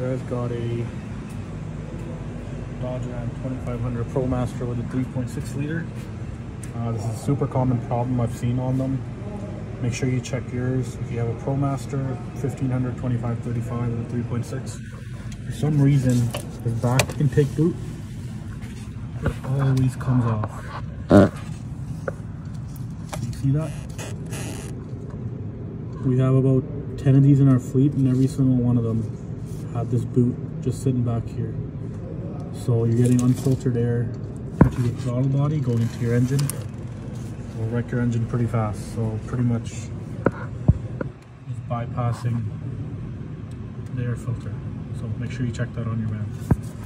Guys got a Dodge Ram 2500 ProMaster with a 3.6 liter. Uh, this is a super common problem I've seen on them. Make sure you check yours. If you have a ProMaster 1500 2535 with a 3.6, for some reason, the back intake boot, it always comes off. You see that? We have about 10 of these in our fleet and every single one of them had this boot just sitting back here. So you're getting unfiltered air into the throttle body going into your engine. Will wreck your engine pretty fast. So pretty much just bypassing the air filter. So make sure you check that on your van.